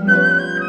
Música